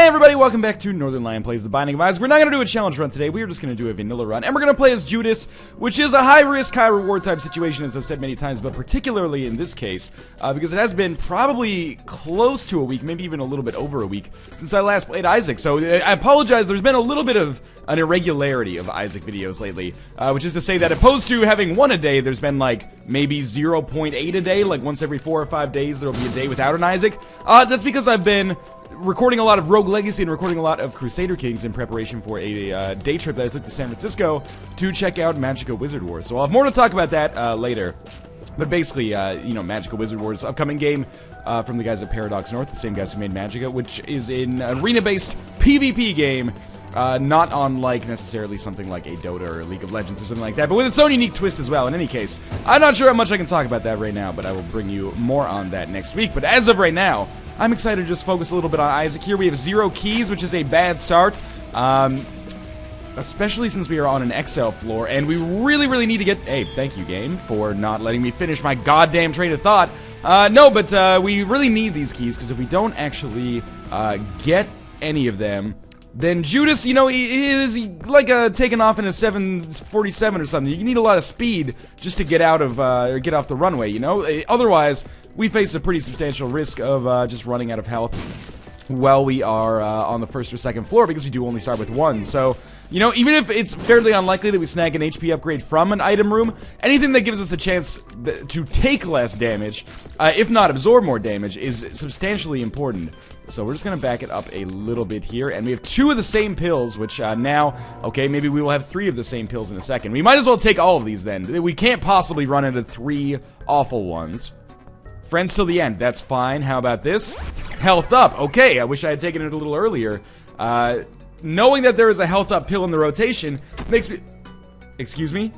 Hey everybody, welcome back to Northernlion Plays The Binding of Isaac. We're not going to do a challenge run today, we are just going to do a vanilla run. And we're going to play as Judas, which is a high risk, high reward type situation, as I've said many times, but particularly in this case, uh, because it has been probably close to a week, maybe even a little bit over a week, since I last played Isaac. So uh, I apologize, there's been a little bit of an irregularity of Isaac videos lately, uh, which is to say that opposed to having one a day, there's been like maybe 0.8 a day, like once every four or five days there'll be a day without an Isaac. Uh, that's because I've been recording a lot of Rogue Legacy and recording a lot of Crusader Kings in preparation for a uh, day trip that I took to San Francisco to check out Magicka Wizard Wars. So I'll have more to talk about that uh, later. But basically, uh, you know, Magicka Wizard Wars, upcoming game uh, from the guys at Paradox North, the same guys who made Magicka, which is an arena-based PvP game. Uh, not unlike necessarily something like a Dota or League of Legends or something like that, but with its own unique twist as well. In any case, I'm not sure how much I can talk about that right now, but I will bring you more on that next week. But as of right now, I'm excited to just focus a little bit on Isaac here. We have zero keys, which is a bad start. Um, especially since we are on an XL floor, and we really, really need to get. Hey, thank you, game, for not letting me finish my goddamn train of thought. Uh, no, but uh, we really need these keys because if we don't actually uh, get any of them, then Judas, you know, he, is he, like uh, taking off in a 747 or something. You need a lot of speed just to get out of uh, or get off the runway. You know, Uh, otherwise we face a pretty substantial risk of uh, just running out of health while we are uh, on the first or second floor because we do only start with one. So, you know, even if it's fairly unlikely that we snag an HP upgrade from an item room, anything that gives us a chance to take less damage, uh, if not absorb more damage, is substantially important. So we're just going to back it up a little bit here, and we have two of the same pills, which uh, now, okay, maybe we will have three of the same pills in a second. We might as well take all of these then. We can't possibly run into three awful ones. Friends till the end. That's fine. How about this? Health up. Okay, I wish I had taken it a little earlier. Uh, knowing that there is a health up pill in the rotation makes me. Excuse me?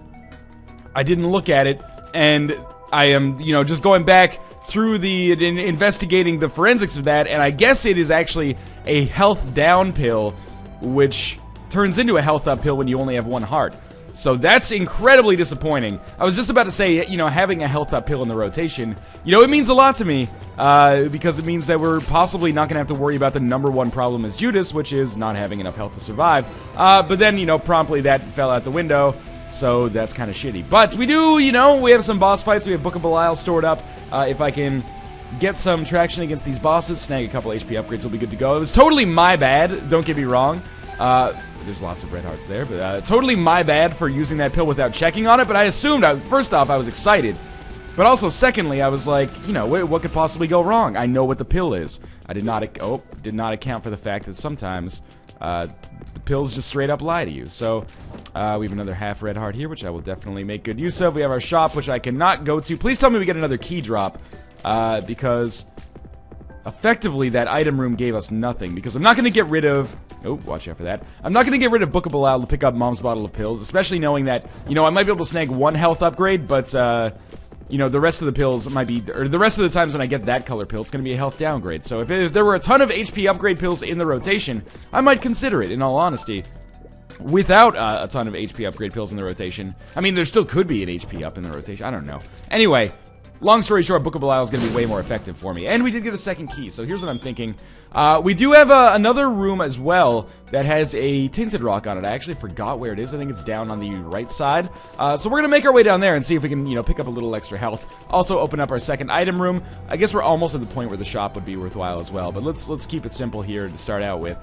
I didn't look at it, and I am, you know, just going back through the in, investigating the forensics of that, and I guess it is actually a health down pill, which turns into a health up pill when you only have one heart. So that's incredibly disappointing. I was just about to say, you know, having a health up pill in the rotation, you know, it means a lot to me uh, because it means that we're possibly not going to have to worry about the number one problem as Judas, which is not having enough health to survive. Uh, but then, you know, promptly that fell out the window. So that's kind of shitty. But we do, you know, we have some boss fights. We have Book of Belial stored up. Uh, if I can get some traction against these bosses, snag a couple HP upgrades, we'll be good to go. It was totally my bad. Don't get me wrong. Uh, there's lots of red hearts there, but uh, totally my bad for using that pill without checking on it. But I assumed, I, first off, I was excited. But also, secondly, I was like, you know, what, what could possibly go wrong? I know what the pill is. I did not, oh, did not account for the fact that sometimes uh, the pills just straight up lie to you. So uh, we have another half red heart here, which I will definitely make good use of. We have our shop, which I cannot go to. Please tell me we get another key drop, uh, because effectively that item room gave us nothing. Because I'm not going to get rid of. Oh, watch out for that. I'm not going to get rid of Book of Belial to pick up Mom's bottle of pills, especially knowing that you know I might be able to snag one health upgrade, but. Uh, you know, the rest of the pills might be, or the rest of the times when I get that color pill, it's going to be a health downgrade. So if, if there were a ton of HP upgrade pills in the rotation, I might consider it, in all honesty. Without uh, a ton of HP upgrade pills in the rotation, I mean, there still could be an HP up in the rotation. I don't know. Anyway, long story short, Book of Belial is going to be way more effective for me. And we did get a second key, so here's what I'm thinking. Uh, we do have uh, another room as well that has a tinted rock on it. I actually forgot where it is. I think it's down on the right side. Uh, so we're going to make our way down there and see if we can, you know, pick up a little extra health. Also open up our second item room. I guess we're almost at the point where the shop would be worthwhile as well. But let's let's keep it simple here to start out with.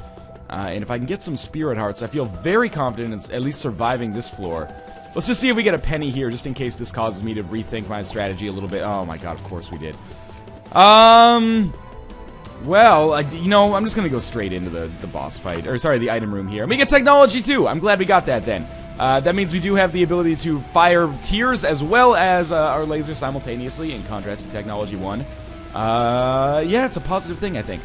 Uh, and if I can get some spirit hearts, I feel very confident in at least surviving this floor. Let's just see if we get a penny here, just in case this causes me to rethink my strategy a little bit. Oh my god, of course we did. Um, well, I, you know, I'm just gonna go straight into the, the boss fight, or sorry, the item room here. And we get Technology 2. I'm glad we got that then. Uh, that means we do have the ability to fire tears as well as uh, our laser simultaneously, in contrast to Technology 1. Uh, yeah, it's a positive thing, I think.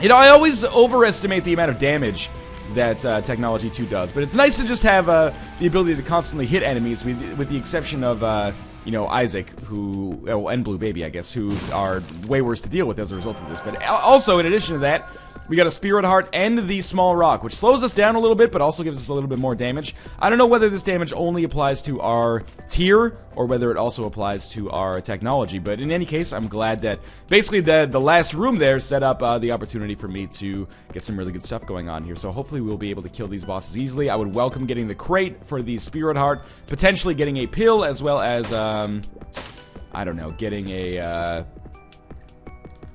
You know, I always overestimate the amount of damage that uh, Technology 2 does, but it's nice to just have uh, the ability to constantly hit enemies, with, with the exception of, uh, you know, Isaac, who, oh, and Blue Baby, I guess, who are way worse to deal with as a result of this. But also, in addition to that, We got a Spirit Heart and the Small Rock, which slows us down a little bit, but also gives us a little bit more damage. I don't know whether this damage only applies to our tear or whether it also applies to our technology, but in any case, I'm glad that basically the, the last room there set up uh, the opportunity for me to get some really good stuff going on here. So hopefully we'll be able to kill these bosses easily. I would welcome getting the crate for the Spirit Heart, potentially getting a pill as well as, um, I don't know, getting a, uh,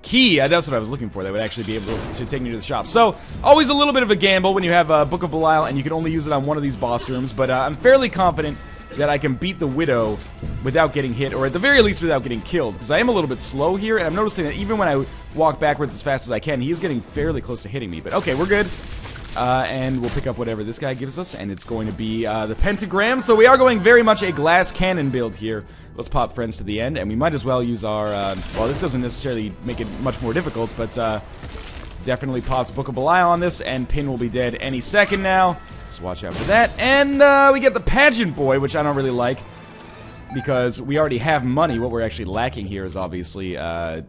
key. Uh, that's what I was looking for. That would actually be able to, take me to the shop. So, always a little bit of a gamble when you have a Book of Belial and you can only use it on one of these boss rooms. But uh, I'm fairly confident that I can beat the Widow without getting hit, or at the very least without getting killed. Because I am a little bit slow here, and I'm noticing that even when I walk backwards as fast as I can, he's getting fairly close to hitting me. But okay, we're good. Uh, and we'll pick up whatever this guy gives us, and it's going to be uh, the pentagram. So we are going very much a glass cannon build here. Let's pop friends to the end, and we might as well use our. Uh, well, this doesn't necessarily make it much more difficult, but uh, definitely popped Book of Belial on this, and Pin will be dead any second now. So watch out for that. And uh, we get the pageant boy, which I don't really like because we already have money. What we're actually lacking here is obviously uh,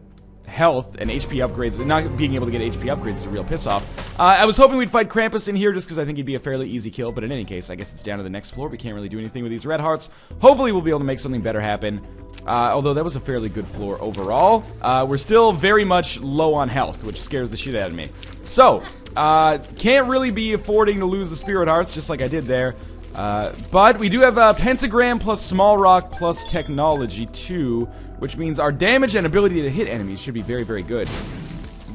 health and HP upgrades. and Not being able to get HP upgrades is a real piss off. Uh, I was hoping we'd fight Krampus in here just because I think he'd be a fairly easy kill. But in any case, I guess it's down to the next floor. We can't really do anything with these red hearts. Hopefully, we'll be able to make something better happen. Uh, although that was a fairly good floor overall. Uh, we're still very much low on health, which scares the shit out of me. So, uh, can't really be affording to lose the Spirit Hearts, just like I did there. Uh, but we do have a Pentagram plus Small Rock plus Technology 2, which means our damage and ability to hit enemies should be very, very good.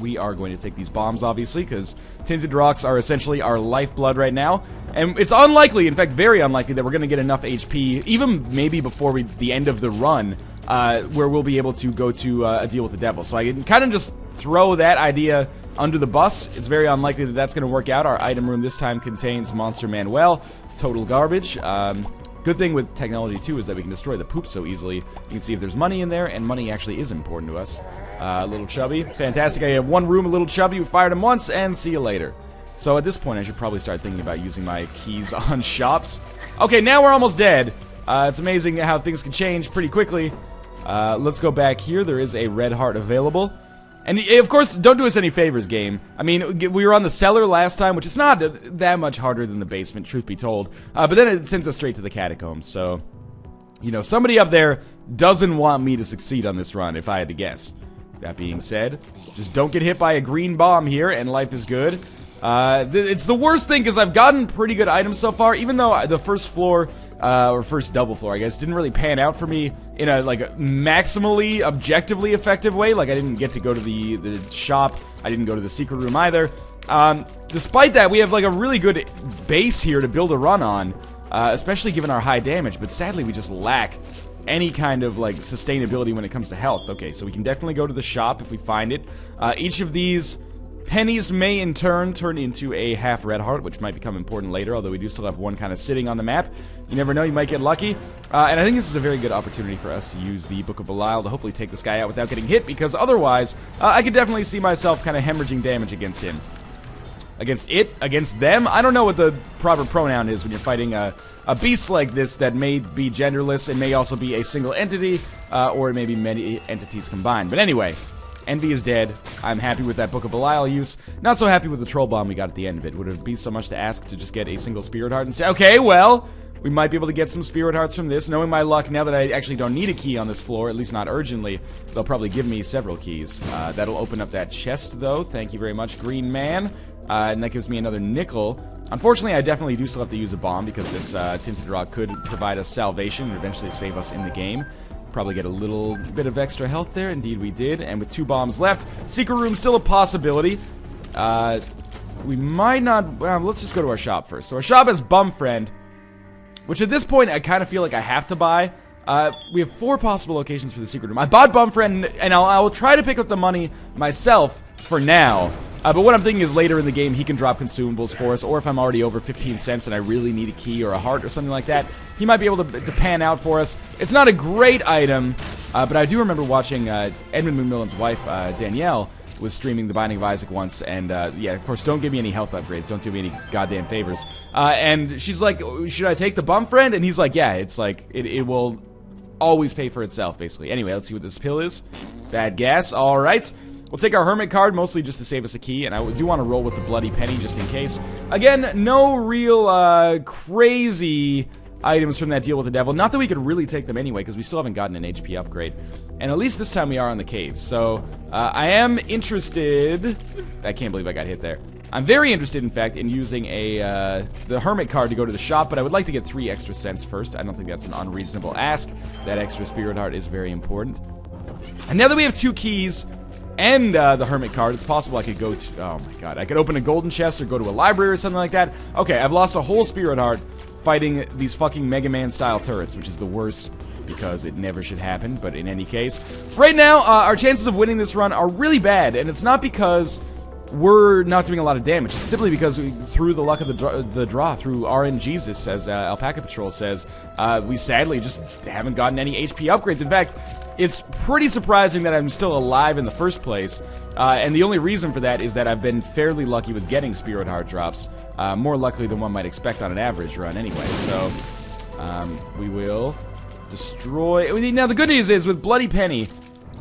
We are going to take these bombs, obviously, because Tinted Rocks are essentially our lifeblood right now. And it's unlikely, in fact, very unlikely, that we're going to get enough HP, even maybe before we, the end of the run, uh, where we'll be able to go to uh, a deal with the devil. So I can kind of just throw that idea under the bus. It's very unlikely that that's going to work out. Our item room this time contains Monster Manual. Total garbage. Um, good thing with Technology 2, is that we can destroy the poop so easily. You can see if there's money in there, and money actually is important to us. Uh, little chubby. Fantastic. I have one room, a little chubby. We fired him once, and see you later. So at this point, I should probably start thinking about using my keys on shops. Okay, now we're almost dead. Uh, it's amazing how things can change pretty quickly. Uh, let's go back here. There is a red heart available. And eh, of course, don't do us any favors, game. I mean, we were on the cellar last time, which is not that much harder than the basement, truth be told. Uh, but then it sends us straight to the catacombs, so... You know, somebody up there doesn't want me to succeed on this run, if I had to guess. That being said, just don't get hit by a green bomb here, and life is good. Uh, th it's the worst thing because I've gotten pretty good items so far, even though the first floor, uh, or first double floor, I guess, didn't really pan out for me in a, like, maximally, objectively effective way. Like, I didn't get to go to the, the shop. I didn't go to the secret room either. Um, despite that, we have, like, a really good base here to build a run on, uh, especially given our high damage, but sadly we just lack any kind of like sustainability when it comes to health. Okay, so we can definitely go to the shop if we find it. Uh, each of these Pennies may in turn turn into a half red heart, which might become important later, although we do still have one kind of sitting on the map. You never know, you might get lucky. Uh, and I think this is a very good opportunity for us to use the Book of Belial to hopefully take this guy out without getting hit, because otherwise, uh, I could definitely see myself kind of hemorrhaging damage against him. Against it? Against them? I don't know what the proper pronoun is when you're fighting a, a beast like this that may be genderless and may also be a single entity, uh, or it may be many entities combined. But anyway, Envy is dead. I'm happy with that Book of Belial use. Not so happy with the Troll Bomb we got at the end of it. Would it be so much to ask to just get a single Spirit Heart and say, okay, well, we might be able to get some Spirit Hearts from this. Knowing my luck, now that I actually don't need a key on this floor, at least not urgently, they'll probably give me several keys. Uh, that'll open up that chest, though. Thank you very much, Green Man. Uh, and that gives me another nickel. Unfortunately, I definitely do still have to use a bomb because this uh, Tinted Rock could provide us salvation and eventually save us in the game. Probably get a little bit of extra health there. Indeed, we did. And with two bombs left, secret room still a possibility. Uh, we might not. Well, let's just go to our shop first. So our shop is Bum Friend, which at this point I kind of feel like I have to buy. Uh, we have four possible locations for the secret room. I bought Bum Friend, and I'll, I'll try to pick up the money myself for now. Uh, but what I'm thinking is later in the game, he can drop consumables for us, or if I'm already over 15 cents and I really need a key or a heart or something like that, he might be able to, to pan out for us. It's not a great item, uh, but I do remember watching uh, Edmund McMillen's wife, uh, Danielle, was streaming The Binding of Isaac once, and uh, yeah, of course, don't give me any health upgrades. Don't do me any goddamn favors. Uh, and she's like, should I take the bum friend? And he's like, yeah, it's like, it, it will always pay for itself, basically. Anyway, let's see what this pill is. Bad gas, alright. We'll take our Hermit card, mostly just to save us a key, and I do want to roll with the Bloody Penny just in case. Again, no real uh, crazy items from that deal with the devil. Not that we could really take them anyway, because we still haven't gotten an HP upgrade. And at least this time we are on the caves. So, uh, I am interested... I can't believe I got hit there. I'm very interested, in fact, in using a uh, the Hermit card to go to the shop, but I would like to get three extra cents first. I don't think that's an unreasonable ask. That extra Spirit Heart is very important. And now that we have two keys and uh, the Hermit card, it's possible I could go to... Oh my god. I could open a golden chest or go to a library or something like that. Okay, I've lost a whole Spirit Heart fighting these fucking Mega Man-style turrets, which is the worst because it never should happen, but in any case. Right now, uh, our chances of winning this run are really bad, and it's not because we're not doing a lot of damage. It's simply because we, through the luck of the, draw, the draw, through RNGesus, as uh, Alpaca Patrol says, uh, we sadly just haven't gotten any HP upgrades. In fact, it's pretty surprising that I'm still alive in the first place, uh, and the only reason for that is that I've been fairly lucky with getting Spirit Heart drops, uh, more luckily than one might expect on an average run anyway, so um, we will destroy... Now, the good news is, with Bloody Penny,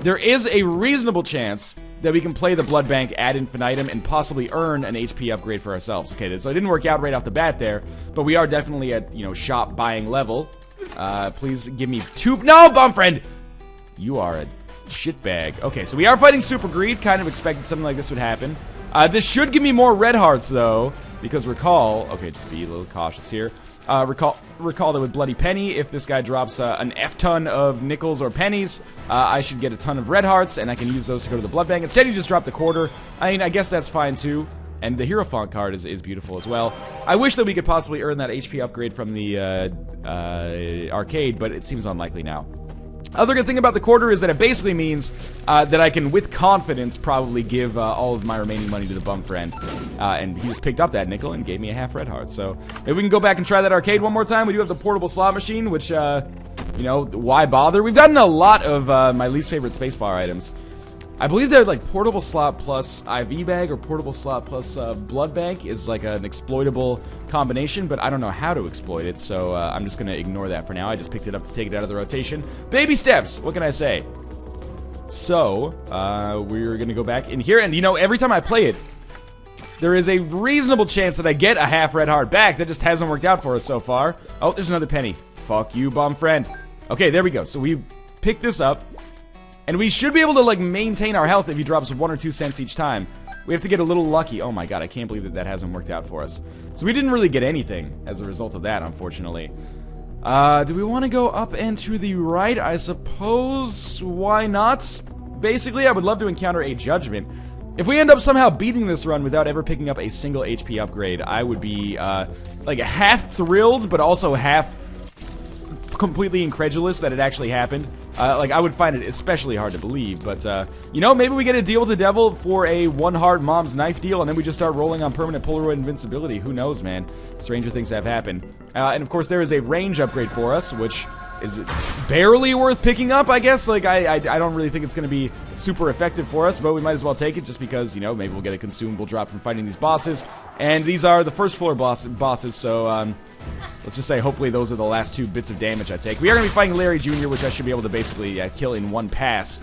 there is a reasonable chance that we can play the blood bank ad infinitum and possibly earn an HP upgrade for ourselves. Okay, so it didn't work out right off the bat there, but we are definitely at, you know, shop buying level. Uh, please give me two- No, bum friend! You are a shitbag. Okay, so we are fighting Super Greed. Kind of expected something like this would happen. Uh, this should give me more red hearts, though, because recall... Okay, just be a little cautious here. Uh, recall, recall that with Bloody Penny, if this guy drops uh, an F ton of nickels or pennies, uh, I should get a ton of red hearts, and I can use those to go to the blood bank. Instead, he just dropped the quarter. I mean, I guess that's fine too. And the Hierophant card is, is beautiful as well. I wish that we could possibly earn that HP upgrade from the uh, uh, arcade, but it seems unlikely now. Other good thing about the quarter is that it basically means uh, that I can, with confidence, probably give uh, all of my remaining money to the bum friend. Uh, and he just picked up that nickel and gave me a half red heart. So maybe we can go back and try that arcade one more time. We do have the portable slot machine, which, uh, you know, why bother? We've gotten a lot of uh, my least favorite spacebar items. I believe they're like portable slot plus IV bag or portable slot plus uh, blood bank is like an exploitable combination, but I don't know how to exploit it, so uh, I'm just to ignore that for now. I just picked it up to take it out of the rotation. Baby steps! What can I say? So, uh, we're to go back in here, and you know, every time I play it, there is a reasonable chance that I get a half red heart back. That just hasn't worked out for us so far. Oh, there's another penny. Fuck you, bum friend. Okay, there we go. So we pick this up. And we should be able to, like, maintain our health if he drops one or two cents each time. We have to get a little lucky. Oh my god, I can't believe that that hasn't worked out for us. So we didn't really get anything as a result of that, unfortunately. Uh, do we want to go up and to the right? I suppose, why not? Basically, I would love to encounter a Judgment. If we end up somehow beating this run without ever picking up a single HP upgrade, I would be, uh, like, half thrilled, but also half completely incredulous that it actually happened. Uh, like, I would find it especially hard to believe, but, uh, you know, maybe we get a deal with the devil for a one-heart mom's knife deal, and then we just start rolling on permanent Polaroid invincibility. Who knows, man? Stranger things have happened. Uh, and, of course, there is a range upgrade for us, which is barely worth picking up, I guess. Like, I, I, I don't really think it's going to be super effective for us, but we might as well take it just because, you know, maybe we'll get a consumable drop from fighting these bosses. And these are the first floor boss, bosses, so, um, Let's just say hopefully those are the last two bits of damage I take. We are going to be fighting Larry Jr., which I should be able to basically uh, kill in one pass.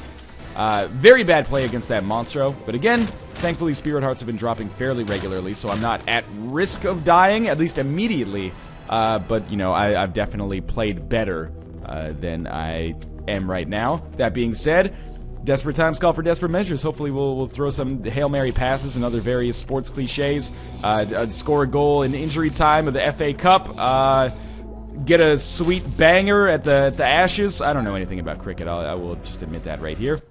Uh, very bad play against that Monstro. But again, thankfully Spirit Hearts have been dropping fairly regularly, so I'm not at risk of dying, at least immediately. Uh, but, you know, I, have definitely played better uh, than I am right now. That being said, Desperate times call for desperate measures. Hopefully, we'll, we'll throw some Hail Mary passes and other various sports cliches. Uh, uh, score a goal in injury time of the FA Cup. Uh, get a sweet banger at the, at the Ashes. I don't know anything about cricket. I'll, I will just admit that right here.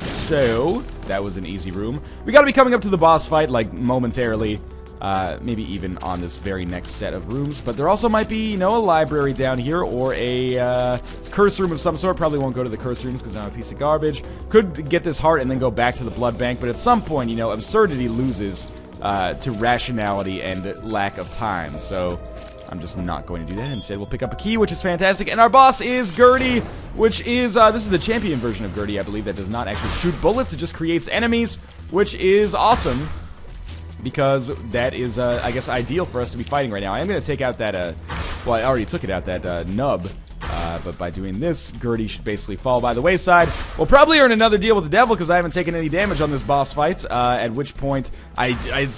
So, that was an easy room. We gotta be coming up to the boss fight, like, momentarily uh, maybe even on this very next set of rooms. But there also might be, you know, a library down here or a uh, curse room of some sort. Probably won't go to the curse rooms because I'm a piece of garbage. Could get this heart and then go back to the blood bank. But at some point, you know, absurdity loses uh, to rationality and lack of time. So I'm just not going to do that. Instead, we'll pick up a key, which is fantastic. And our boss is Gurdy, which is, uh, this is the champion version of Gurdy, I believe, that does not actually shoot bullets. It just creates enemies, which is awesome because that is, uh, I guess, ideal for us to be fighting right now. I am going to take out that, uh, well, I already took it out, that uh, nub, uh, but by doing this, Gurdy should basically fall by the wayside. We'll probably earn another deal with the devil because I haven't taken any damage on this boss fight, uh, at which point I, I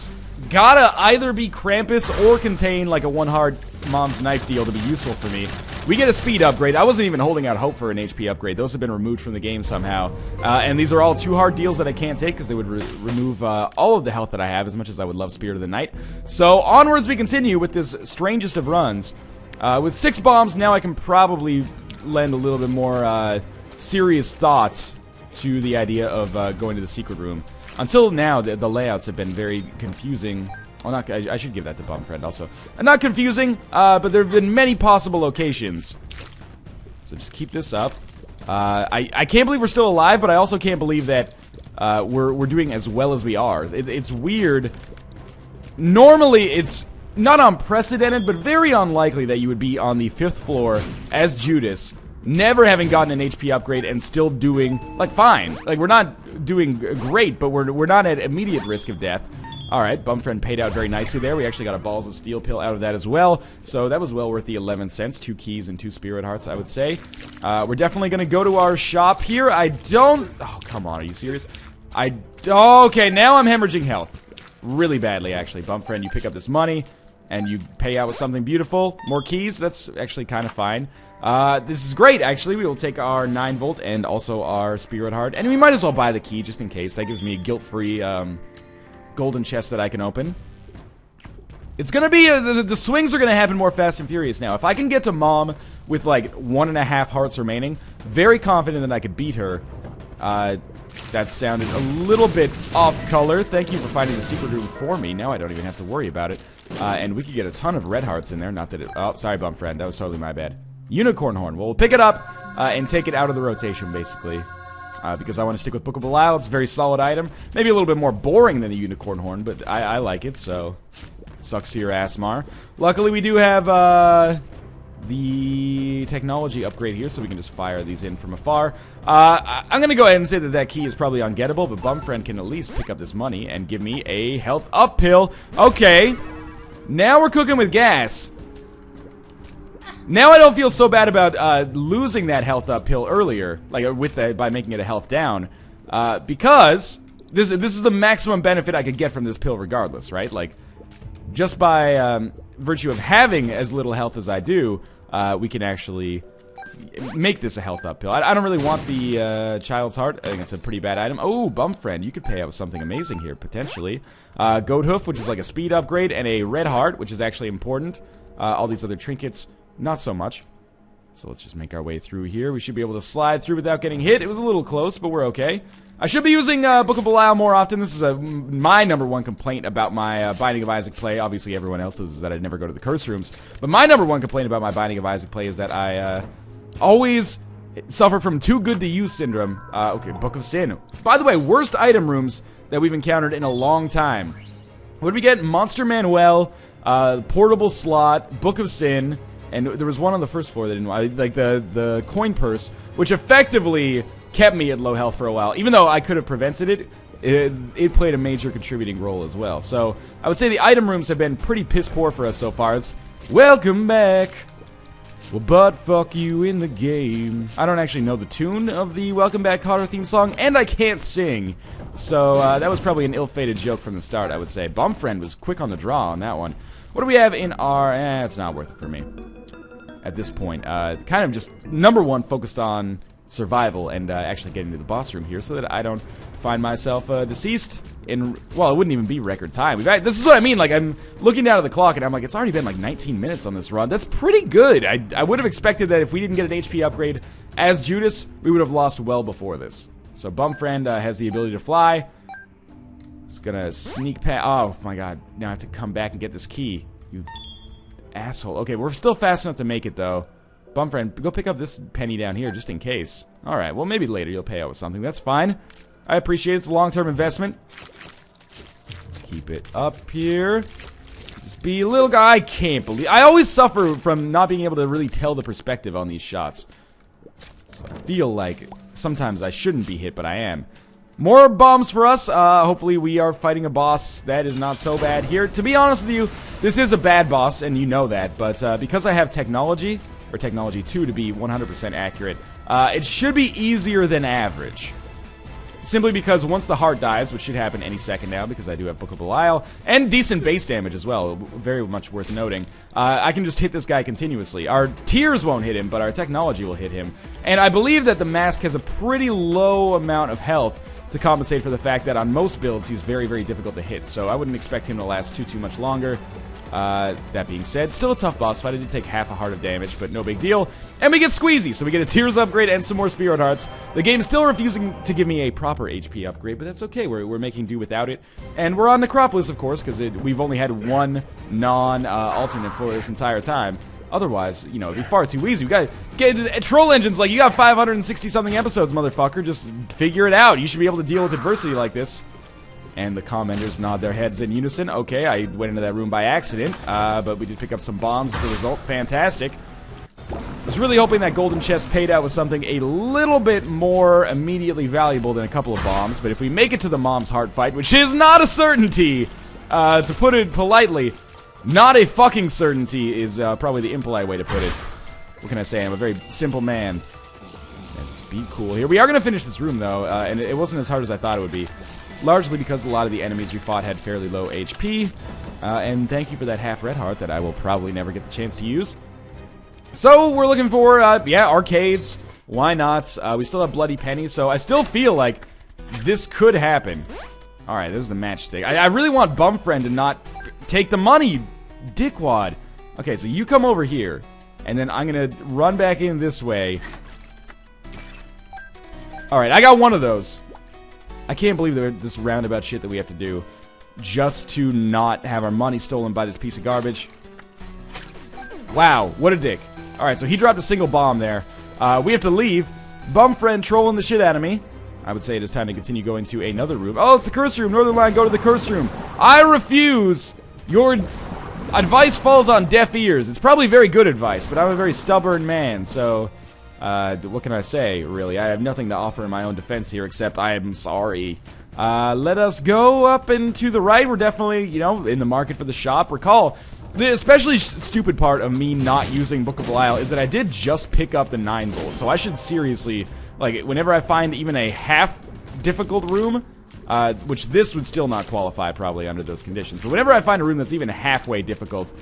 gotta either be Krampus or contain like a one hard mom's knife deal to be useful for me. We get a speed upgrade. I wasn't even holding out hope for an HP upgrade. Those have been removed from the game somehow. Uh, and these are all two hard deals that I can't take because they would re remove uh, all of the health that I have as much as I would love Spirit of the Night. So onwards we continue with this strangest of runs. Uh, with six bombs, now I can probably lend a little bit more uh, serious thought to the idea of uh, going to the secret room. Until now, the, the layouts have been very confusing. Well, not, I, I should give that to Bum Friend also. Not confusing, uh, but there have been many possible locations. So just keep this up. Uh, I, I can't believe we're still alive, but I also can't believe that uh, we're, we're doing as well as we are. It, it's weird. Normally, it's not unprecedented, but very unlikely that you would be on the fifth floor as Judas never having gotten an HP upgrade and still doing, like, fine. Like, we're not doing great, but we're, we're not at immediate risk of death. Alright, Bumfriend paid out very nicely there. We actually got a Balls of Steel pill out of that as well. So that was well worth the 11 cents. Two keys and two Spirit Hearts, I would say. Uh, we're definitely going to go to our shop here. I don't... Oh, come on. Are you serious? I... Okay, now I'm hemorrhaging health. Really badly, actually. Bumfriend, you pick up this money and you pay out with something beautiful. More keys, that's actually kind of fine. Uh, this is great, actually. We will take our 9 volt and also our Spirit Heart. And we might as well buy the key just in case. That gives me a guilt-free um, golden chest that I can open. It's gonna be, uh, the, the, swings are gonna happen more fast and furious now. If I can get to Mom with like one and a half hearts remaining, very confident that I could beat her. Uh, that sounded a little bit off color. Thank you for finding the secret room for me. Now I don't even have to worry about it. Uh, and we could get a ton of red hearts in there. Not that it... Oh, sorry, bum friend. That was totally my bad. Unicorn horn. Well, we'll pick it up uh, and take it out of the rotation, basically. Uh, because I want to stick with Book of Belial. It's a very solid item. Maybe a little bit more boring than the unicorn horn, but I, I like it, so... Sucks to your ass, Mar. Luckily, we do have uh, the technology upgrade here, so we can just fire these in from afar. Uh, I'm going to go ahead and say that that key is probably ungettable, but Bumfriend can at least pick up this money and give me a health up pill. Okay, now we're cooking with gas. Now I don't feel so bad about uh, losing that health up pill earlier, like uh, with that by making it a health down, uh, because this this is the maximum benefit I could get from this pill, regardless, right? Like just by um, virtue of having as little health as I do, uh, we can actually make this a health up pill. I, I don't really want the uh, Child's Heart. I think it's a pretty bad item. Oh, Bum Friend, you could pay out something amazing here, potentially. Uh, Goat Hoof, which is like a speed upgrade, and a Red Heart, which is actually important. Uh, all these other trinkets, not so much. So let's just make our way through here. We should be able to slide through without getting hit. It was a little close, but we're okay. I should be using uh, Book of Belial more often. This is a, my number one complaint about my uh, Binding of Isaac play. Obviously, everyone else's is that I never go to the curse rooms. But my number one complaint about my Binding of Isaac play is that I uh, always suffer from too good to use syndrome. Uh, okay, Book of Sin. By the way, worst item rooms that we've encountered in a long time. What did we get? Monster Manual, uh, Portable Slot, Book of Sin, and there was one on the first floor that didn't like the the coin purse, which effectively kept me at low health for a while. Even though I could have prevented it, it, it, played a major contributing role as well. So I would say the item rooms have been pretty piss poor for us so far. It's welcome back. Well, but fuck you in the game. I don't actually know the tune of the Welcome Back Kotter theme song, and I can't sing. So uh, that was probably an ill-fated joke from the start, I would say. Bumfriend was quick on the draw on that one. What do we have in our... Eh, it's not worth it for me. At this point. Uh, kind of just, number one, focused on survival and uh, actually getting to the boss room here so that I don't find myself uh, deceased in well, it wouldn't even be record time. We've this is what I mean. Like I'm looking down at the clock and I'm like, it's already been like 19 minutes on this run. That's pretty good. I I would have expected that if we didn't get an HP upgrade as Judas, we would have lost well before this. So Bumfriend uh, has the ability to fly. It's gonna sneak past. Oh my god! Now I have to come back and get this key. You asshole. Okay, we're still fast enough to make it though. Bum friend, go pick up this penny down here just in case. All right. Well, maybe later you'll pay out with something. That's fine. I appreciate it. It's a long-term investment. Keep it up here. Just be a little guy. I can't believe... I always suffer from not being able to really tell the perspective on these shots. So I feel like sometimes I shouldn't be hit, but I am. More bombs for us. Uh, hopefully we are fighting a boss that is not so bad here. To be honest with you, this is a bad boss, and you know that. But uh, because I have technology, or Technology 2 to be 100% accurate. Uh, it should be easier than average. Simply because once the heart dies, which should happen any second now because I do have Book of Belial, and decent base damage as well, very much worth noting, uh, I can just hit this guy continuously. Our tears won't hit him, but our technology will hit him. And I believe that the mask has a pretty low amount of health to compensate for the fact that on most builds he's very, very difficult to hit, so I wouldn't expect him to last too, too much longer. Uh, that being said, still a tough boss fight. I did take half a heart of damage, but no big deal. And we get Squeezy, so we get a Tears upgrade and some more Spirit Hearts. The game's still refusing to give me a proper HP upgrade, but that's okay. We're, we're making do without it. And we're on Necropolis, of course, because we've only had one non-alternate uh, floor this entire time. Otherwise, you know, it'd be far too easy. We got get troll engines like you got 560 something episodes, motherfucker. Just figure it out. You should be able to deal with adversity like this. And the commenters nod their heads in unison. Okay, I went into that room by accident, uh, but we did pick up some bombs as a result. Fantastic. I was really hoping that golden chest paid out with something a little bit more immediately valuable than a couple of bombs, but if we make it to the mom's heart fight, which is not a certainty, uh, to put it politely, not a fucking certainty is uh, probably the impolite way to put it. What can I say? I'm a very simple man. Yeah, just be cool here. We are going to finish this room, though, uh, and it wasn't as hard as I thought it would be largely because a lot of the enemies we fought had fairly low HP. Uh, and thank you for that half red heart that I will probably never get the chance to use. So we're looking for, uh, yeah, arcades. Why not? Uh, we still have bloody pennies, so I still feel like this could happen. All right, there's the matchstick. I, I really want Bumfriend to not take the money, dickwad. Okay, so you come over here, and then I'm gonna run back in this way. All right, I got one of those. I can't believe this roundabout shit that we have to do just to not have our money stolen by this piece of garbage. Wow, what a dick. Alright, so he dropped a single bomb there. Uh, we have to leave. Bum friend trolling the shit out of me. I would say it is time to continue going to another room. Oh, it's the curse room. Northernlion, go to the curse room. I refuse. Your advice falls on deaf ears. It's probably very good advice, but I'm a very stubborn man, so uh, what can I say, really? I have nothing to offer in my own defense here except I am sorry. Uh, let us go up and to the right. We're definitely, you know, in the market for the shop. Recall, the especially stupid part of me not using Book of Belial is that I did just pick up the 9 volt, so I should seriously, like, whenever I find even a half difficult room, uh, which this would still not qualify probably under those conditions, but whenever I find a room that's even halfway difficult,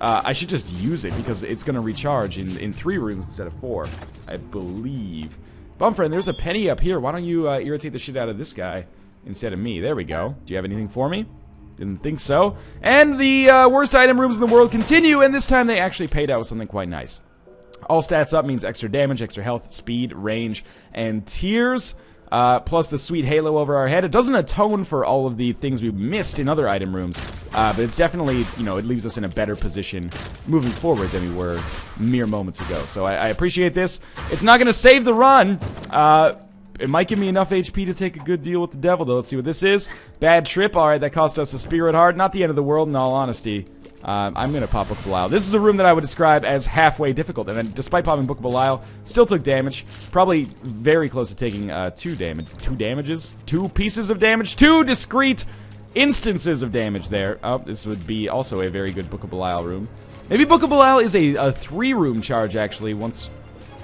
uh, I should just use it because it's going to recharge in, in three rooms instead of four, I believe. Bumfriend, there's a penny up here. Why don't you uh, irritate the shit out of this guy instead of me? There we go. Do you have anything for me? Didn't think so. And the uh, worst item rooms in the world continue, and this time they actually paid out with something quite nice. All stats up means extra damage, extra health, speed, range, and tears uh, plus the sweet halo over our head. It doesn't atone for all of the things we missed in other item rooms, uh, but it's definitely, you know, it leaves us in a better position moving forward than we were mere moments ago. So I, I appreciate this. It's not going to save the run. Uh, it might give me enough HP to take a good deal with the devil, though. Let's see what this is. Bad trip. All right, that cost us a spirit heart. Not the end of the world, in all honesty. Um, I'm going to pop Book of Belial. This is a room that I would describe as halfway difficult, and then despite popping Book of Belial, still took damage. Probably very close to taking uh, two damage, two damages, two pieces of damage, two discrete instances of damage there. Oh, this would be also a very good Book of Belial room. Maybe Book of Belial is a, a three-room charge actually. Once,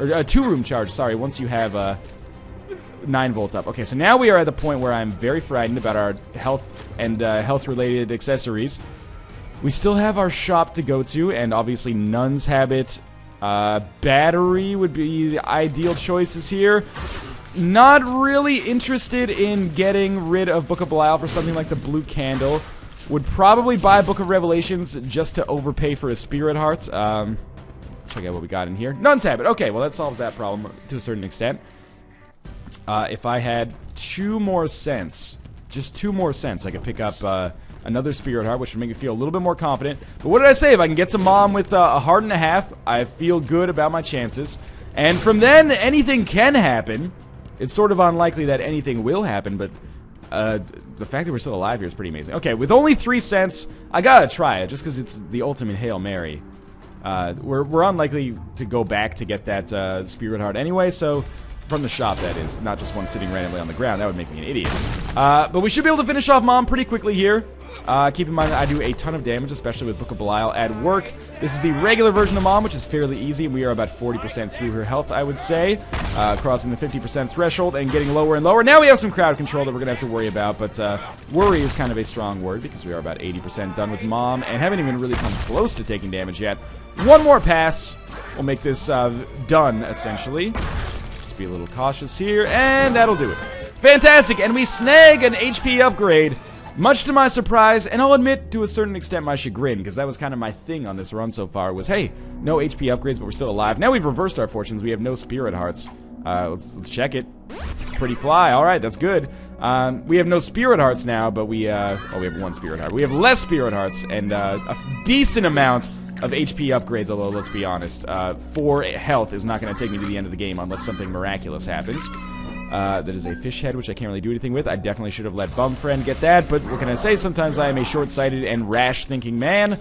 or a two-room charge. Sorry, once you have uh, nine volts up. Okay, so now we are at the point where I'm very frightened about our health and uh, health-related accessories. We still have our shop to go to, and obviously Nun's Habit, uh, Battery would be the ideal choices here. Not really interested in getting rid of Book of Belial for something like the Blue Candle. Would probably buy Book of Revelations just to overpay for a Spirit Heart. Um, check out what we got in here. Nun's Habit. Okay, well that solves that problem to a certain extent. Uh, if I had two more cents, just two more cents, I could pick up... Uh, another Spirit Heart, which would make me feel a little bit more confident. But what did I say? If I can get to Mom with uh, a heart and a half, I feel good about my chances. And from then, anything can happen. It's sort of unlikely that anything will happen, but uh, the fact that we're still alive here is pretty amazing. Okay, with only three cents, I gotta try it, just because it's the ultimate Hail Mary. Uh, we're, we're unlikely to go back to get that uh, Spirit Heart anyway, so from the shop, that is. Not just one sitting randomly on the ground. That would make me an idiot. Uh, but we should be able to finish off Mom pretty quickly here. Uh, keep in mind that I do a ton of damage, especially with Book of Belial at work. This is the regular version of Mom, which is fairly easy. We are about 40% through her health, I would say, uh, crossing the 50% threshold and getting lower and lower. Now we have some crowd control that we're going to have to worry about, but uh, worry is kind of a strong word because we are about 80% done with Mom and haven't even really come close to taking damage yet. One more pass will make this uh, done, essentially. Just be a little cautious here, and that'll do it. Fantastic, and we snag an HP upgrade much to my surprise, and I'll admit to a certain extent my chagrin, because that was kind of my thing on this run so far, was, hey, no HP upgrades, but we're still alive. Now we've reversed our fortunes. We have no Spirit Hearts. Uh, let's, let's check it. Pretty fly. All right, that's good. Um, we have no Spirit Hearts now, but we, uh, oh, we have one Spirit Heart. We have less Spirit Hearts and uh, a decent amount of HP upgrades, although let's be honest, uh, 4 health is not going to take me to the end of the game unless something miraculous happens. Uh, that is a fish head, which I can't really do anything with. I definitely should have let Bum Friend get that, but what can I say? Sometimes I am a short-sighted and rash-thinking man.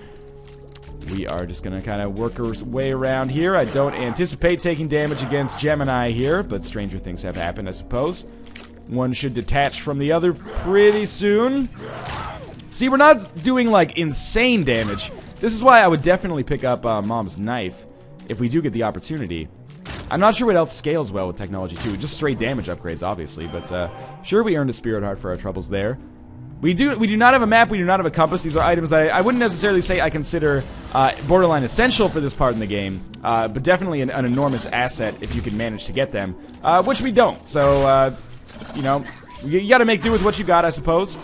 We are just going to kind of work our way around here. I don't anticipate taking damage against Gemini here, but stranger things have happened, I suppose. One should detach from the other pretty soon. See, we're not doing, like, insane damage. This is why I would definitely pick up uh, Mom's knife if we do get the opportunity. I'm not sure what else scales well with Technology 2. Just straight damage upgrades, obviously. But uh, sure, we earned a Spirit Heart for our troubles there. We do we do not have a map. We do not have a compass. These are items that I, I wouldn't necessarily say I consider uh, borderline essential for this part in the game, uh, but definitely an, an, enormous asset if you can manage to get them, uh, which we don't. So, uh, you know, you, you got to make do with what you got, I suppose.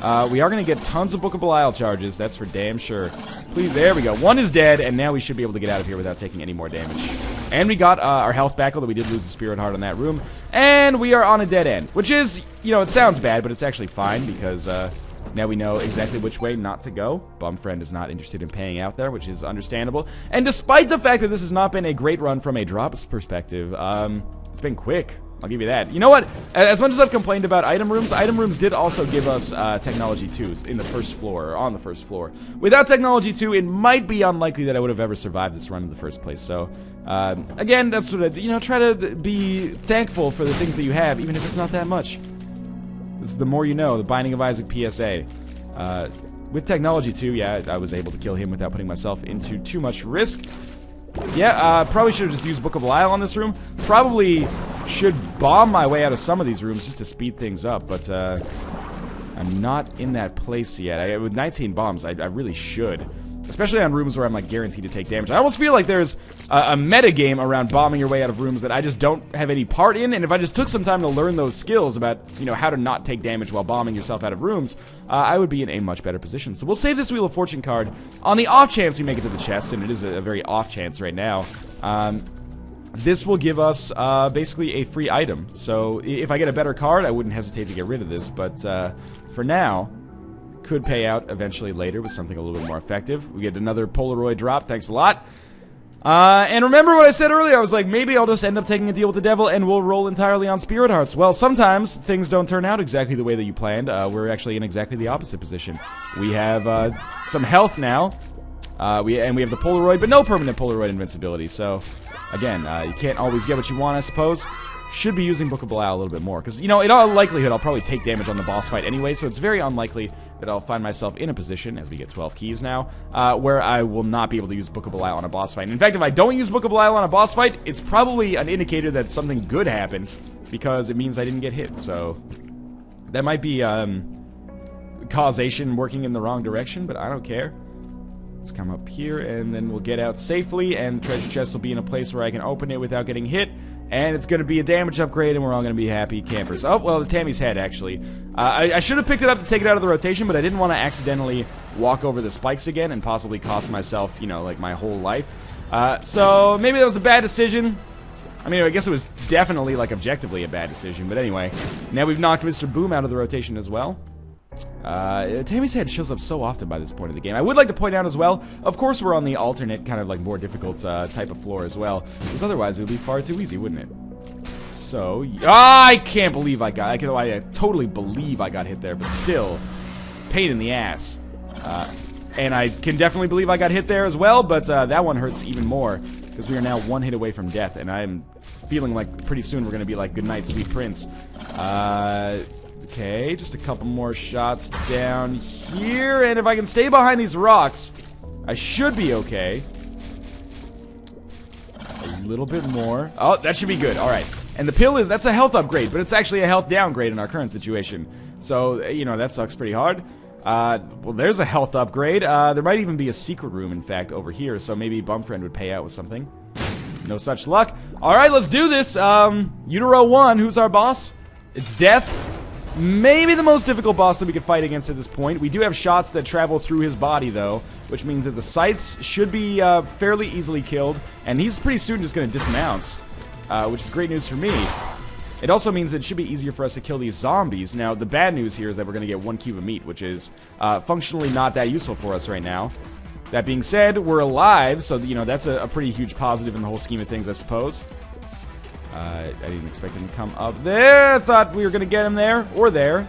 Uh, we are going to get tons of Book of Belial charges. That's for damn sure. Please, there we go. One is dead, and now we should be able to get out of here without taking any more damage. And we got uh, our health back, although we did lose the Spirit Heart on that room. And we are on a dead end, which is, you know, it sounds bad, but it's actually fine because uh, now we know exactly which way not to go. Bum Friend is not interested in paying out there, which is understandable. And despite the fact that this has not been a great run from a drops perspective, um, it's been quick. I'll give you that. You know what? As much as I've complained about item rooms, item rooms did also give us uh, Technology 2 in the first floor, or on the first floor. Without Technology 2, it might be unlikely that I would have ever survived this run in the first place. So, uh, again, that's sort of, you know, try to be thankful for the things that you have, even if it's not that much. The more you know, the Binding of Isaac PSA. Uh, with Technology 2, yeah, I was able to kill him without putting myself into too much risk. Yeah, uh, probably should have just used Book of Belial on this room. Probably should bomb my way out of some of these rooms just to speed things up, but uh, I'm not in that place yet. I, with 19 bombs, I, I really should especially on rooms where I'm like guaranteed to take damage. I almost feel like there's a, a meta game around bombing your way out of rooms that I just don't have any part in. And if I just took some time to learn those skills about you know how to not take damage while bombing yourself out of rooms, uh, I would be in a much better position. So we'll save this Wheel of Fortune card on the off chance we make it to the chest, and it is a, a very off chance right now. Um, this will give us uh, basically a free item. So if I get a better card, I wouldn't hesitate to get rid of this. But uh, for now, could pay out eventually later with something a little bit more effective. We get another Polaroid drop. Thanks a lot. Uh, and remember what I said earlier? I was like, maybe I'll just end up taking a deal with the devil and we'll roll entirely on Spirit Hearts. Well, sometimes things don't turn out exactly the way that you planned. Uh, we're actually in exactly the opposite position. We have uh, some health now. Uh, we and we have the Polaroid, but no permanent Polaroid invincibility. So, again, uh, you can't always get what you want, I suppose should be using Book of Belial a little bit more. Because, you know, in all likelihood, I'll probably take damage on the boss fight anyway, so it's very unlikely that I'll find myself in a position, as we get 12 keys now, uh, where I will not be able to use Book of Belial on a boss fight. in fact, if I don't use Book of Belial on a boss fight, it's probably an indicator that something good happened, because it means I didn't get hit, so... That might be, um, causation working in the wrong direction, but I don't care. Let's come up here, and then we'll get out safely, and treasure chest will be in a place where I can open it without getting hit, and it's going to be a damage upgrade, and we're all going to be happy campers. Oh, well, it was Tammy's head, actually. Uh, I, I, should have picked it up to take it out of the rotation, but I didn't want to accidentally walk over the spikes again and possibly cost myself, you know, like my whole life. Uh, so maybe that was a bad decision. I mean, I guess it was definitely, like, objectively a bad decision, but anyway. Now we've knocked Mr. Boom out of the rotation as well. Uh, Tammy's head shows up so often by this point of the game. I would like to point out as well, of course we're on the alternate, kind of like more difficult uh, type of floor as well, because otherwise it would be far too easy, wouldn't it? So, I can't believe I got, I, can, I totally believe I got hit there, but still, pain in the ass. Uh, and I can definitely believe I got hit there as well, but uh, that one hurts even more, because we are now one hit away from death, and I'm feeling like pretty soon we're going to be like, good night, sweet prince. Uh, Okay, just a couple more shots down here. And if I can stay behind these rocks, I should be okay. A little bit more. Oh, that should be good. All right. And the pill is, that's a health upgrade, but it's actually a health downgrade in our current situation. So, you know, that sucks pretty hard. Uh, well, there's a health upgrade. Uh, there might even be a secret room, in fact, over here. So maybe Bumfriend would pay out with something. No such luck. All right, let's do this. Um, Utero 1, who's our boss? It's Death. Maybe the most difficult boss that we could fight against at this point. We do have shots that travel through his body, though, which means that the scythes should be uh, fairly easily killed. And he's pretty soon just going to dismount, uh, which is great news for me. It also means it should be easier for us to kill these zombies. Now, the bad news here is that we're going to get one cube of meat, which is uh, functionally not that useful for us right now. That being said, we're alive, so, you know, that's a, a pretty huge positive in the whole scheme of things, I suppose. Uh, I didn't expect him to come up there. Thought we were going to get him there, or there.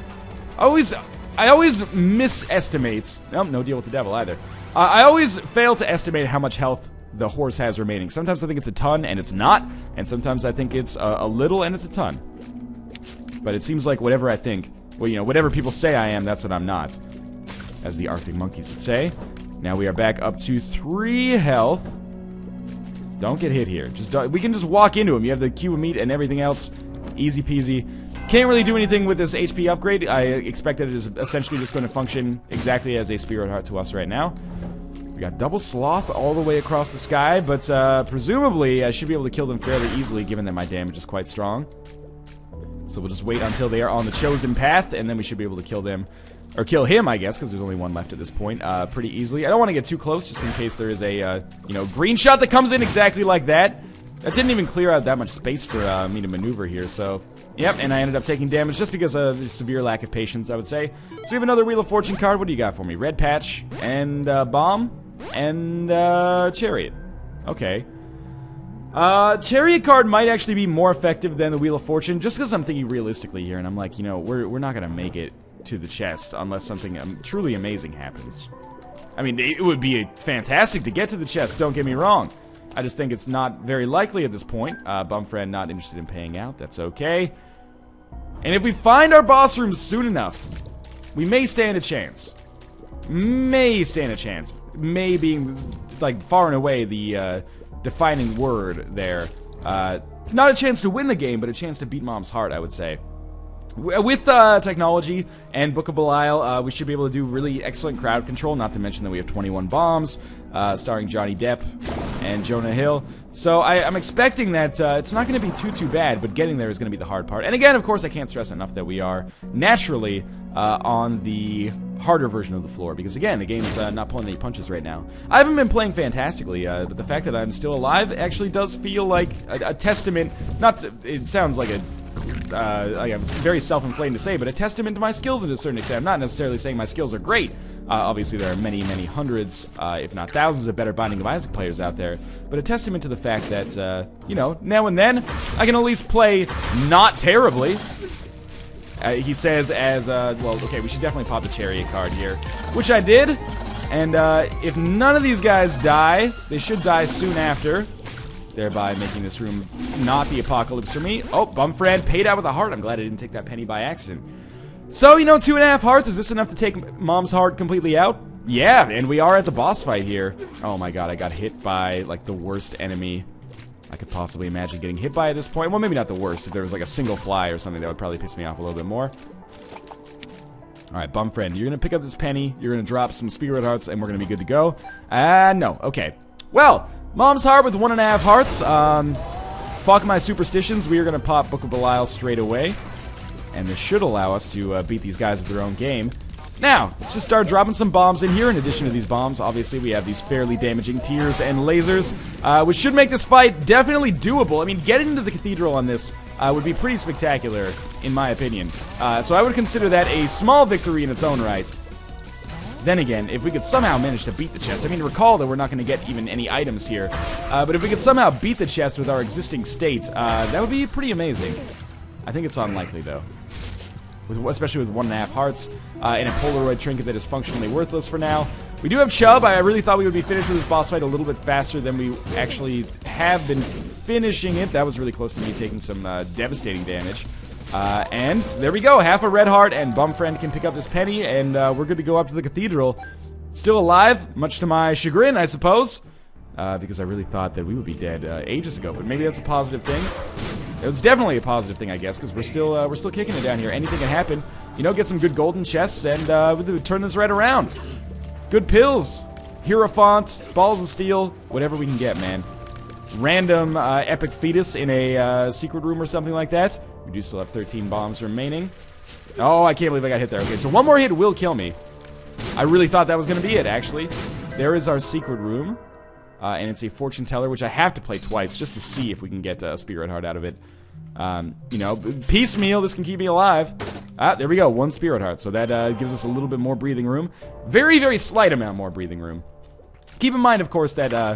Always, I always misestimate. Nope, no deal with the devil either. Uh, I always fail to estimate how much health the horse has remaining. Sometimes I think it's a ton, and it's not. And sometimes I think it's a, a little, and it's a ton. But it seems like whatever I think, well, you know, whatever people say I am, that's what I'm not. As the Arctic monkeys would say. Now we are back up to three health. Don't get hit here. Just we can just walk into him. You have the cube of meat and everything else. Easy peasy. Can't really do anything with this HP upgrade. I expect that it is essentially just going to function exactly as a Spirit Heart to us right now. We got double sloth all the way across the sky, but uh, presumably I should be able to kill them fairly easily given that my damage is quite strong. So we'll just wait until they are on the chosen path, and then we should be able to kill them. Or kill him, I guess, because there's only one left at this point, uh, pretty easily. I don't want to get too close, just in case there is a, uh, you know, green shot that comes in exactly like that. That didn't even clear out that much space for uh, me to maneuver here, so... Yep, and I ended up taking damage just because of severe lack of patience, I would say. So we have another Wheel of Fortune card. What do you got for me? Red Patch and uh, Bomb and uh, Chariot. Okay. Uh, Chariot card might actually be more effective than the Wheel of Fortune, just because I'm thinking realistically here, and I'm like, you know, we're, we're not going to make it to the chest unless something um, truly amazing happens. I mean, it would be fantastic to get to the chest, don't get me wrong. I just think it's not very likely at this point. Uh, Bum Friend not interested in paying out, that's okay. And if we find our boss room soon enough, we may stand a chance. May stand a chance may being like far and away the uh, defining word there. Uh, not a chance to win the game, but a chance to beat Mom's heart, I would say. With uh, technology and Book of Belial, uh, we should be able to do really excellent crowd control, not to mention that we have 21 bombs, uh, starring Johnny Depp and Jonah Hill. So I, am expecting that uh, it's not going to be too, too bad, but getting there is going to be the hard part. And again, of course, I can't stress enough that we are naturally uh, on the harder version of the floor, because again, the game's uh, not pulling any punches right now. I haven't been playing fantastically, but the fact that I'm still alive actually does feel like a, a testament, not to, it sounds like a uh, I am very self-inflamed to say, but a testament to my skills to a certain extent. I'm not necessarily saying my skills are great. Uh, obviously, there are many, many hundreds, uh, if not thousands, of better Binding of Isaac players out there. But a testament to the fact that, uh, you know, now and then, I can at least play not terribly. Uh, he says as, uh, well, okay, we should definitely pop the Chariot card here. Which I did. And if none of these guys die, they should die soon after thereby making this room not the apocalypse for me. Oh, Bum Friend paid out with a heart. I'm glad I didn't take that penny by accident. So, you know, two and a half hearts. Is this enough to take Mom's heart completely out? Yeah, and we are at the boss fight here. Oh my god, I got hit by, like, the worst enemy I could possibly imagine getting hit by at this point. Well, maybe not the worst. If there was, like, a single fly or something, that would probably piss me off a little bit more. Alright, bum friend, you're gonna pick up this penny, you're gonna drop some spirit hearts, and we're gonna be good to go. Ah, uh, no. Okay. Well, Mom's heart with one and a half hearts. Um, fuck my superstitions. We are going to pop Book of Belial straight away. And this should allow us to uh, beat these guys at their own game. Now, let's just start dropping some bombs in here. In addition to these bombs, obviously, we have these fairly damaging tears and lasers, uh, which should make this fight definitely doable. I mean, getting into the cathedral on this uh, would be pretty spectacular, in my opinion. Uh, so I would consider that a small victory in its own right. Then again, if we could somehow manage to beat the chest, I mean, recall that we're not going to get even any items here, uh, but if we could somehow beat the chest with our existing state, uh, that would be pretty amazing. I think it's unlikely, though. With, especially with one and a half hearts uh, and a Polaroid trinket that is functionally worthless for now. We do have Chub. I really thought we would be finished with this boss fight a little bit faster than we actually have been finishing it. That was really close to me taking some uh, devastating damage. Uh, and there we go, half a red heart, and Bum Friend can pick up this penny, and uh, we're good to go up to the cathedral. Still alive, much to my chagrin, I suppose, uh, because I really thought that we would be dead uh, ages ago. But maybe that's a positive thing. It's definitely a positive thing, I guess, because we're still uh, we're still kicking it down here. Anything can happen. You know, get some good golden chests and uh, turn this right around. Good pills, Hierophant, balls of steel, whatever we can get, man. Random epic fetus in a secret room or something like that. We do still have 13 bombs remaining. Oh, I can't believe I got hit there. Okay, so one more hit will kill me. I really thought that was going to be it, actually. There is our secret room. Uh, and it's a fortune teller, which I have to play twice just to see if we can get a spirit heart out of it. Um, you know, piecemeal, this can keep me alive. Ah, there we go, one spirit heart. So that uh, gives us a little bit more breathing room. Very, very slight amount more breathing room. Keep in mind, of course, that, uh,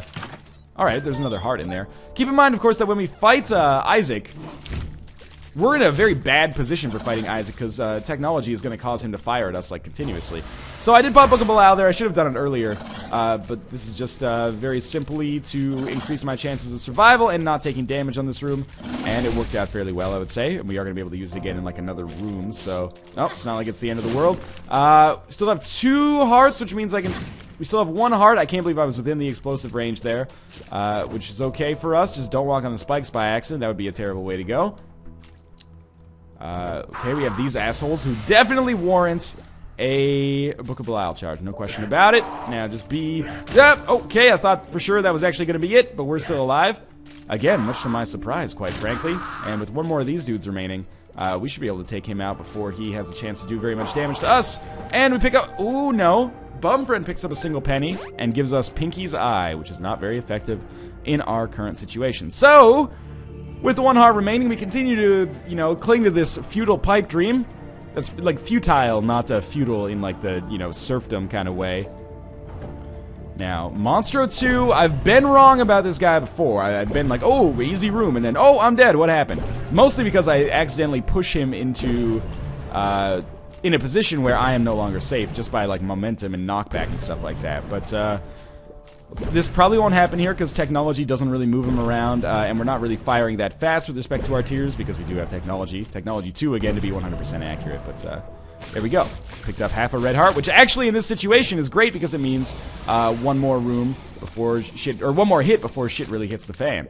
Alright, there's another heart in there. Keep in mind, of course, that when we fight, uh, Isaac, we're in a very bad position for fighting Isaac because uh, technology is going to cause him to fire at us like continuously. So I did pop Book of Belial there. I should have done it earlier, uh, but this is just uh, very simply to increase my chances of survival and not taking damage on this room, and it worked out fairly well, I would say. And we are going to be able to use it again in like another room. So, oh, it's not like it's the end of the world. Uh, still have two hearts, which means I can we still have one heart. I can't believe I was within the explosive range there, uh, which is okay for us. Just don't walk on the spikes by accident. That would be a terrible way to go. Uh, okay, we have these assholes who definitely warrant a Book of Belial charge. No question about it. Now just be... Yep, okay, I thought for sure that was actually going to be it, but we're still alive. Again, much to my surprise, quite frankly. And with one more of these dudes remaining, uh, we should be able to take him out before he has a chance to do very much damage to us. And we pick up... Ooh, no. Bum Friend picks up a single penny and gives us Pinky's Eye, which is not very effective in our current situation. So, with the one heart remaining, we continue to, you know, cling to this feudal pipe dream. That's like futile, not a feudal in like the, you know, serfdom kind of way. Now, Monstro 2, I've been wrong about this guy before. I, have been like, oh, easy room, and then, oh, I'm dead, what happened? Mostly because I accidentally push him into, uh, in a position where I am no longer safe, just by, like, momentum and knockback and stuff like that. But, uh, this probably won't happen here because technology doesn't really move them around, uh, and we're not really firing that fast with respect to our tears because we do have technology. Technology 2, again, to be 100% accurate, but uh, there we go. Picked up half a red heart, which actually in this situation is great because it means uh, one more room before shit, or one more hit before shit really hits the fan.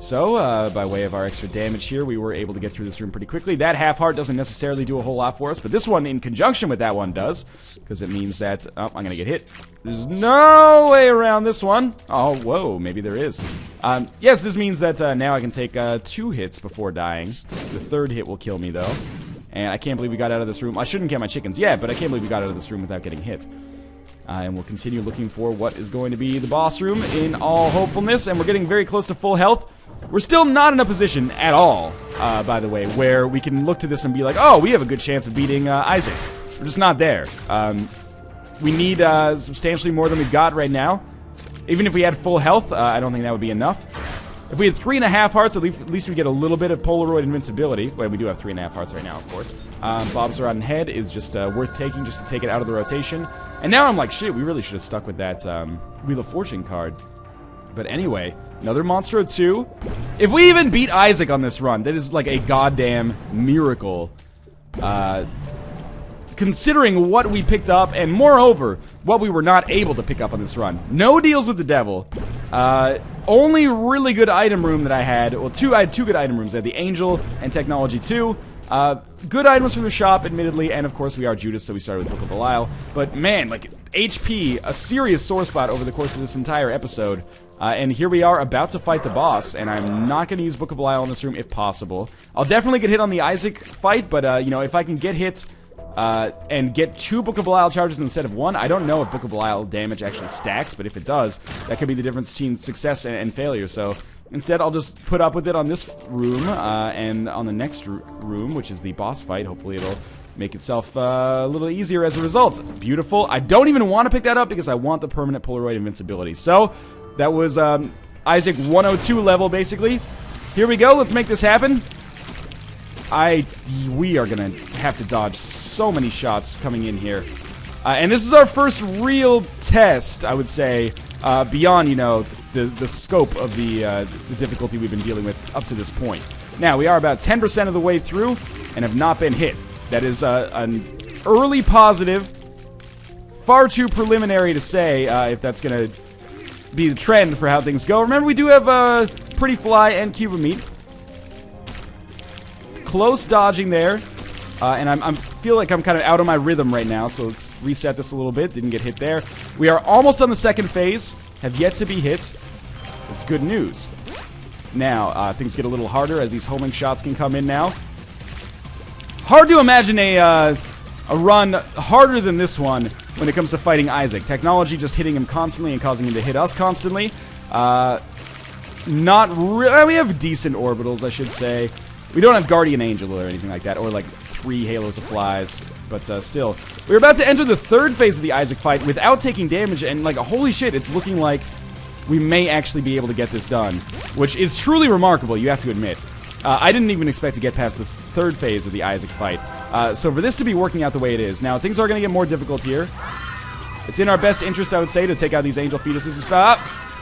So, uh, by way of our extra damage here, we were able to get through this room pretty quickly. That half heart doesn't necessarily do a whole lot for us, but this one in conjunction with that one does, because it means that... Oh, I'm gonna get hit. There's no way around this one. Oh, whoa, maybe there is. Um, yes, this means that uh, now I can take uh, two hits before dying. The third hit will kill me, though. And I can't believe we got out of this room. I shouldn't get my chickens yet, but I can't believe we got out of this room without getting hit. Uh, and we'll continue looking for what is going to be the boss room in all hopefulness. And we're getting very close to full health. We're still not in a position at all, uh, by the way, where we can look to this and be like, oh, we have a good chance of beating uh, Isaac. We're just not there. Um, we need uh, substantially more than we've got right now. Even if we had full health, uh, I don't think that would be enough. If we had three and a half hearts, at least, at least we get a little bit of Polaroid invincibility. Well, we do have three and a half hearts right now, of course. Um, Bob's Rotten Head is just uh, worth taking just to take it out of the rotation. And now I'm like, shit, we really should have stuck with that um, Wheel of Fortune card. But anyway, another Monstro 2. If we even beat Isaac on this run, that is like a goddamn miracle. Uh, considering what we picked up, and moreover, what we were not able to pick up on this run. No deals with the devil. Uh, only really good item room that I had, well, two, I had two good item rooms. I had the Angel and Technology 2. Uh, good items from the shop, admittedly, and of course we are Judas, so we started with Book of Belial. But man, like, HP, a serious sore spot over the course of this entire episode. Uh, and here we are about to fight the boss, and I'm not going to use Book of Belial in this room if possible. I'll definitely get hit on the Isaac fight, but, uh, you know, if I can get hit uh, and get two Book of Belial charges instead of one. I don't know if Book of Belial damage actually stacks, but if it does, that could be the difference between success and, and failure. So instead, I'll just put up with it on this room, uh, and on the next room, which is the boss fight, hopefully it'll make itself uh, a little easier as a result. Beautiful. I don't even want to pick that up because I want the permanent Polaroid invincibility. So that was um, Isaac 102 level, basically. Here we go. Let's make this happen. I we are gonna have to dodge so many shots coming in here, uh, and this is our first real test, I would say, uh, beyond you know the the scope of the uh, the difficulty we've been dealing with up to this point. Now, we are about 10% of the way through and have not been hit. That is uh, an early positive. Far too preliminary to say uh, if that's going to be the trend for how things go. Remember, we do have uh, Pretty Fly and Cube of Meat. Close dodging there. Uh, and I'm, I'm feel like I'm kind of out of my rhythm right now, so let's reset this a little bit. Didn't get hit there. We are almost on the second phase. Have yet to be hit. It's good news. Now, uh, things get a little harder as these homing shots can come in now. Hard to imagine a, uh, a run harder than this one when it comes to fighting Isaac. Technology just hitting him constantly and causing him to hit us constantly. Uh, not really. We have decent orbitals, I should say. We don't have Guardian Angel or anything like that, or like three Halos of Flies. But uh, still, we're about to enter the third phase of the Isaac fight without taking damage, and like, holy shit, it's looking like we may actually be able to get this done, which is truly remarkable, you have to admit. Uh, I didn't even expect to get past the third phase of the Isaac fight. Uh, so for this to be working out the way it is, now things are going to get more difficult here. It's in our best interest, I would say, to take out these angel fetuses. Uh,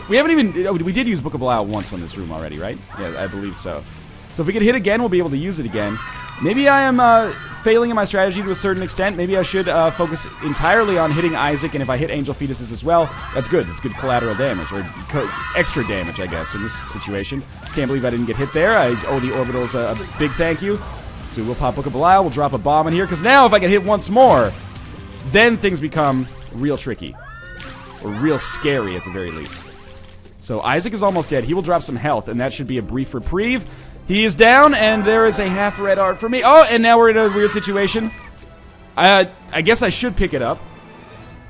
we haven't even... Oh, we did use Book of Belial once on this room already, right? Yeah, I believe so. So if we get hit again, we'll be able to use it again. Maybe I am uh, failing in my strategy to a certain extent. Maybe I should uh, focus entirely on hitting Isaac, and if I hit Angel Fetuses as well, that's good. That's good collateral damage, or extra damage, I guess, in this situation. Can't believe I didn't get hit there. I owe the Orbitals a, a big thank you. So we'll pop Book of Belial, we'll drop a bomb in here, because now if I get hit once more, then things become real tricky. Or real scary, at the very least. So Isaac is almost dead. He will drop some health, and that should be a brief reprieve. He is down, and there is a half red art for me. Oh, and now we're in a weird situation. I, I guess I should pick it up.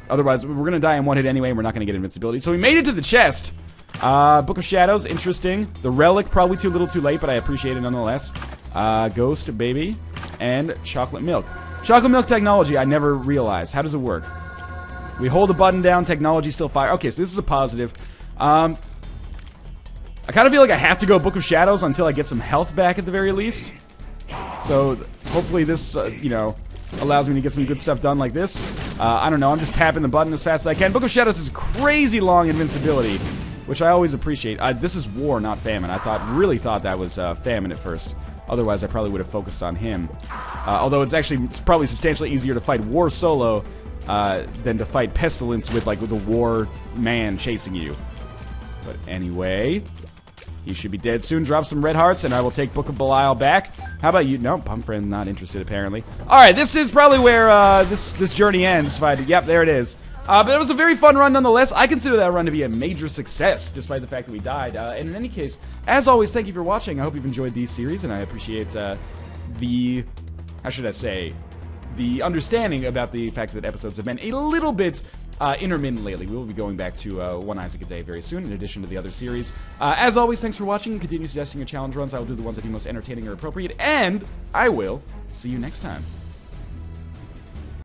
Otherwise, we're going to die in one hit anyway, and we're not going to get invincibility. So we made it to the chest. Uh, Book of Shadows, interesting. The Relic, probably too little too late, but I appreciate it nonetheless. Uh, Ghost Baby, and Chocolate Milk. Chocolate Milk technology, I never realized. How does it work? We hold the button down, technology still fire. Okay, so this is a positive. Um, I kind of feel like I have to go Book of Shadows until I get some health back at the very least. So hopefully this, uh, you know, allows me to get some good stuff done like this. Uh, I don't know, I'm just tapping the button as fast as I can. Book of Shadows is crazy long invincibility, which I always appreciate. This is War, not Famine. I thought, really thought that was uh, Famine at first. Otherwise, I probably would have focused on him. Uh, although it's actually it's probably substantially easier to fight War solo uh, than to fight Pestilence with, like, with a War man chasing you. But anyway, he should be dead soon. Drop some red hearts, and I will take Book of Belial back. How about you? No, Bum Friend not interested, apparently. All right, this is probably where uh, this, this journey ends. Yep, there it is. Uh, but it was a very fun run nonetheless. I consider that run to be a major success, despite the fact that we died. Uh, and in any case, as always, thank you for watching. I hope you've enjoyed these series, and I appreciate uh, the, how should I say, the understanding about the fact that episodes have been a little bit uh, intermittent lately. We will be going back to uh, one Isaac a day very soon, in addition to the other series. Uh, as always, thanks for watching. Continue suggesting your challenge runs. I will do the ones that be most entertaining or appropriate, and I will see you next time.